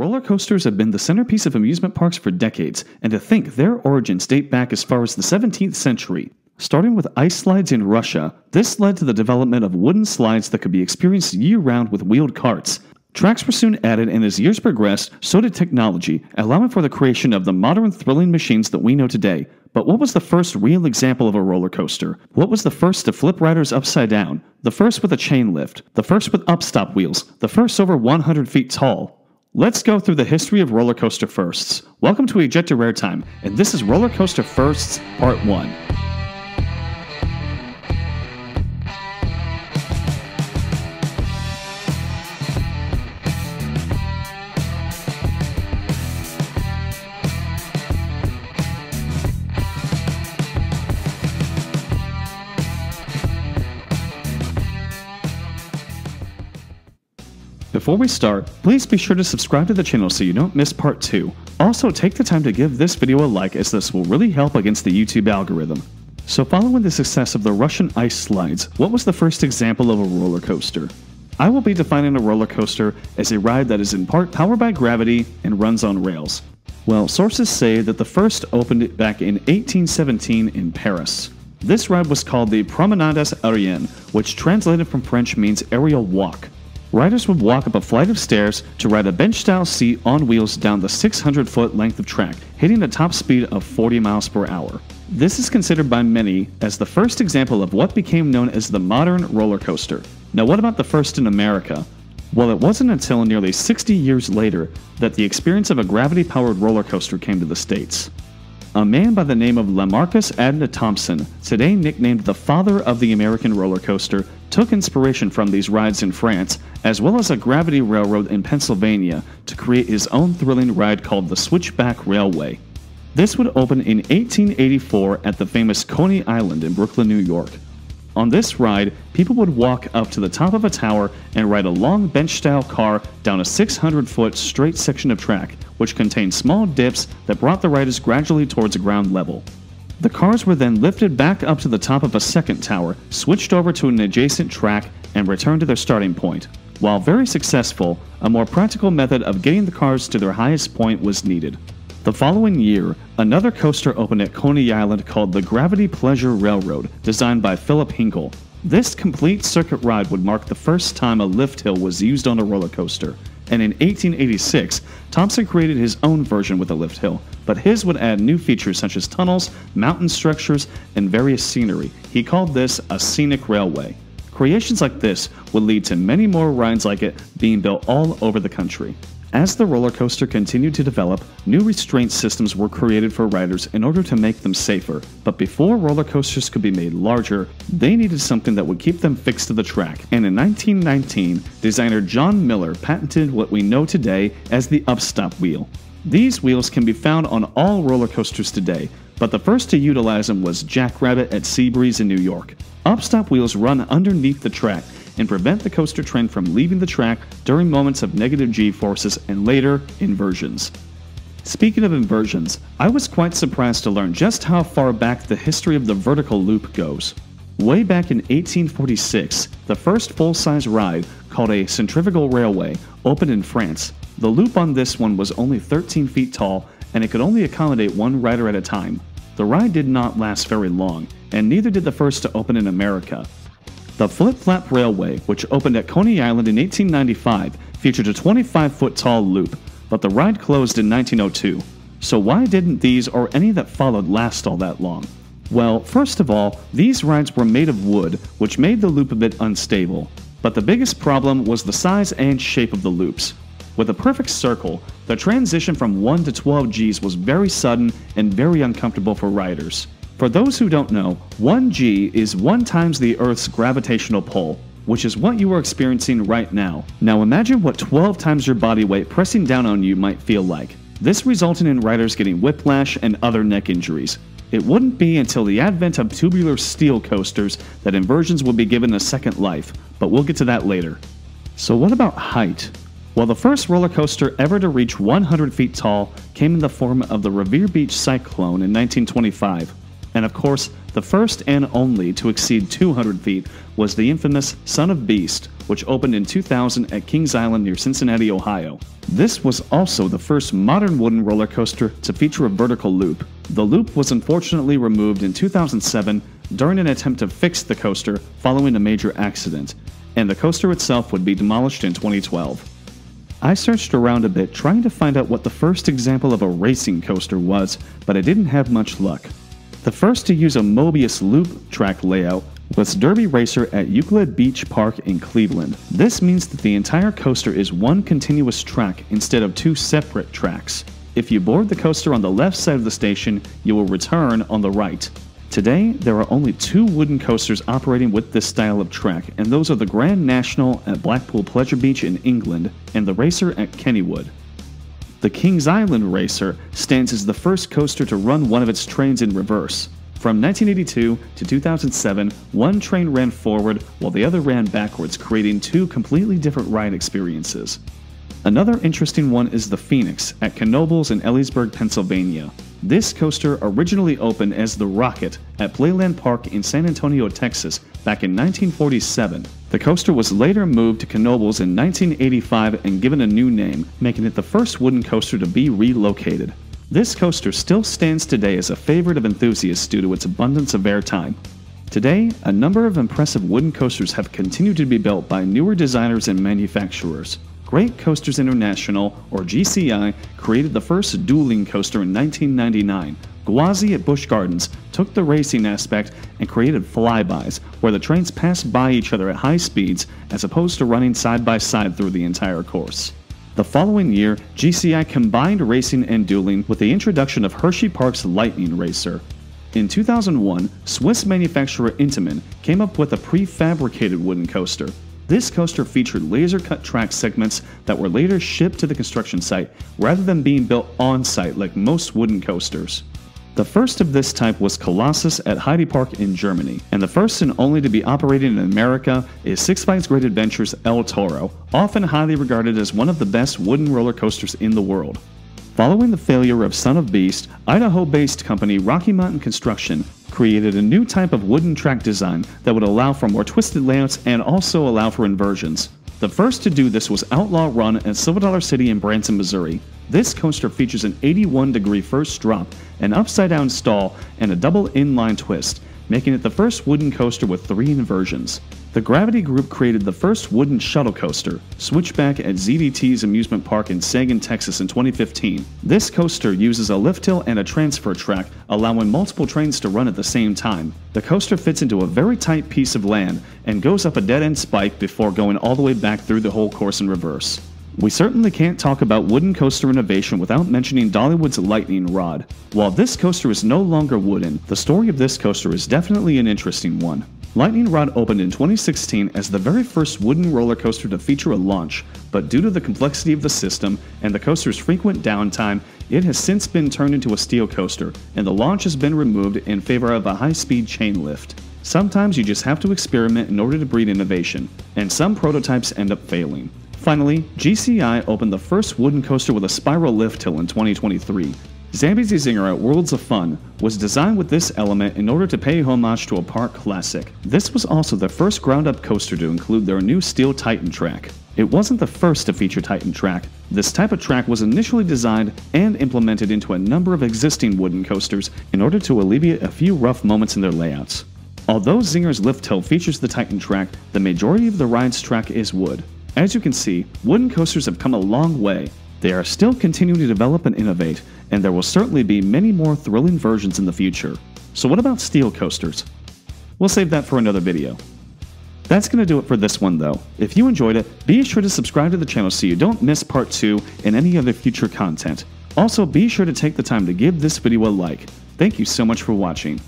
Roller coasters have been the centerpiece of amusement parks for decades, and to think their origins date back as far as the 17th century. Starting with ice slides in Russia, this led to the development of wooden slides that could be experienced year round with wheeled carts. Tracks were soon added, and as years progressed, so did technology, allowing for the creation of the modern thrilling machines that we know today. But what was the first real example of a roller coaster? What was the first to flip riders upside down? The first with a chain lift? The first with upstop wheels? The first over 100 feet tall? Let's go through the history of roller coaster firsts. Welcome to Ejector Airtime, and this is Roller Coaster Firsts Part 1. Before we start, please be sure to subscribe to the channel so you don't miss part 2. Also, take the time to give this video a like as this will really help against the YouTube algorithm. So following the success of the Russian ice slides, what was the first example of a roller coaster? I will be defining a roller coaster as a ride that is in part powered by gravity and runs on rails. Well, sources say that the first opened back in 1817 in Paris. This ride was called the Promenades Aériennes, which translated from French means aerial walk. Riders would walk up a flight of stairs to ride a bench style seat on wheels down the 600 foot length of track, hitting a top speed of 40 miles per hour. This is considered by many as the first example of what became known as the modern roller coaster. Now, what about the first in America? Well, it wasn't until nearly 60 years later that the experience of a gravity powered roller coaster came to the States. A man by the name of Lamarcus Adna Thompson, today nicknamed the father of the American roller coaster, took inspiration from these rides in France, as well as a gravity railroad in Pennsylvania, to create his own thrilling ride called the Switchback Railway. This would open in 1884 at the famous Coney Island in Brooklyn, New York. On this ride, people would walk up to the top of a tower and ride a long bench style car down a 600 foot straight section of track, which contained small dips that brought the riders gradually towards a ground level. The cars were then lifted back up to the top of a second tower, switched over to an adjacent track, and returned to their starting point. While very successful, a more practical method of getting the cars to their highest point was needed. The following year, another coaster opened at Coney Island called the Gravity Pleasure Railroad, designed by Philip Hinkle. This complete circuit ride would mark the first time a lift hill was used on a roller coaster, and in 1886, Thompson created his own version with a lift hill, but his would add new features such as tunnels, mountain structures, and various scenery. He called this a scenic railway. Creations like this would lead to many more rides like it being built all over the country. As the roller coaster continued to develop, new restraint systems were created for riders in order to make them safer. But before roller coasters could be made larger, they needed something that would keep them fixed to the track. And in 1919, designer John Miller patented what we know today as the upstop wheel. These wheels can be found on all roller coasters today, but the first to utilize them was Jackrabbit at Seabreeze in New York. Upstop wheels run underneath the track and prevent the coaster train from leaving the track during moments of negative g forces and later inversions. Speaking of inversions, I was quite surprised to learn just how far back the history of the vertical loop goes. Way back in 1846, the first full size ride, called a centrifugal railway, opened in France. The loop on this one was only 13 feet tall and it could only accommodate one rider at a time. The ride did not last very long, and neither did the first to open in America. The Flip Flap Railway, which opened at Coney Island in 1895, featured a 25 foot tall loop, but the ride closed in 1902. So, why didn't these or any that followed last all that long? Well, first of all, these rides were made of wood, which made the loop a bit unstable. But the biggest problem was the size and shape of the loops. With a perfect circle, the transition from 1 to 12 Gs was very sudden and very uncomfortable for riders. For those who don't know, 1g is 1 times the Earth's gravitational pull, which is what you are experiencing right now. Now imagine what 12 times your body weight pressing down on you might feel like. This resulted in riders getting whiplash and other neck injuries. It wouldn't be until the advent of tubular steel coasters that inversions would be given a second life, but we'll get to that later. So, what about height? Well, the first roller coaster ever to reach 100 feet tall came in the form of the Revere Beach Cyclone in 1925. And of course, The first and only to exceed 200 feet was the infamous Son of Beast, which opened in 2000 at Kings Island near Cincinnati, Ohio. This was also the first modern wooden roller coaster to feature a vertical loop. The loop was unfortunately removed in 2007 during an attempt to fix the coaster following a major accident, and the coaster itself would be demolished in 2012. I searched around a bit trying to find out what the first example of a racing coaster was, but I didn't have much luck. The first to use a Mobius loop track layout was Derby Racer at Euclid Beach Park in Cleveland. This means that the entire coaster is one continuous track instead of two separate tracks. If you board the coaster on the left side of the station, you will return on the right. Today, there are only two wooden coasters operating with this style of track, and those are the Grand National at Blackpool Pleasure Beach in England and the Racer at Kennywood. The Kings Island Racer stands as the first coaster to run one of its trains in reverse. From 1982 to 2007, one train ran forward while the other ran backwards, creating two completely different ride experiences. Another interesting one is the Phoenix at Knoebels in Elysburg, Pennsylvania. This coaster originally opened as the Rocket at Playland Park in San Antonio, Texas, back in 1947. The coaster was later moved to Knoebels in 1985 and given a new name, making it the first wooden coaster to be relocated. This coaster still stands today as a favorite of enthusiasts due to its abundance of airtime. Today, a number of impressive wooden coasters have continued to be built by newer designers and manufacturers. Great Coasters International, or GCI, created the first dueling coaster in 1999. Gwazi at Busch Gardens took the racing aspect and created flybys, where the trains pass by each other at high speeds as opposed to running side by side through the entire course. The following year, GCI combined racing and dueling with the introduction of Hersheypark's Lightning Racer. In 2001, Swiss manufacturer Intamin came up with a prefabricated wooden coaster. This coaster featured laser cut track segments that were later shipped to the construction site rather than being built on site like most wooden coasters. The first of this type was Colossus at Heide Park in Germany, and the first and only to be operated in America is Six Flags Great Adventures El Toro, often highly regarded as one of the best wooden roller coasters in the world. Following the failure of Son of Beast, Idaho based company Rocky Mountain Construction created a new type of wooden track design that would allow for more twisted layouts and also allow for inversions. The first to do this was Outlaw Run at Silver Dollar City in Branson, Missouri. This coaster features an 81 degree first drop, an upside down stall, and a double inline twist, making it the first wooden coaster with three inversions. The Gravity Group created the first wooden shuttle coaster, Switchback at ZDT's amusement park in Seguin, Texas in 2015. This coaster uses a lift hill and a transfer track, allowing multiple trains to run at the same time. The coaster fits into a very tight piece of land and goes up a dead end spike before going all the way back through the whole course in reverse. We certainly can't talk about wooden coaster innovation without mentioning Dollywood's Lightning Rod. While this coaster is no longer wooden, the story of this coaster is definitely an interesting one. Lightning Rod opened in 2016 as the very first wooden roller coaster to feature a launch, but due to the complexity of the system and the coaster's frequent downtime, it has since been turned into a steel coaster, and the launch has been removed in favor of a high speed chain lift. Sometimes you just have to experiment in order to breed innovation, and some prototypes end up failing. Finally, GCI opened the first wooden coaster with a spiral lift hill in 2023, Zambezi Zinger at Worlds of Fun was designed with this element in order to pay homage to a park classic. This was also the first ground up coaster to include their new steel Titan track. It wasn't the first to feature Titan track. This type of track was initially designed and implemented into a number of existing wooden coasters in order to alleviate a few rough moments in their layouts. Although Zinger's lift hill features the Titan track, the majority of the ride's track is wood. As you can see, wooden coasters have come a long way. They are still continuing to develop and innovate, and there will certainly be many more thrilling versions in the future. So what about steel coasters? We'll save that for another video. That's going to do it for this one though. If you enjoyed it, be sure to subscribe to the channel so you don't miss part 2 and any other future content. Also, be sure to take the time to give this video a like. Thank you so much for watching.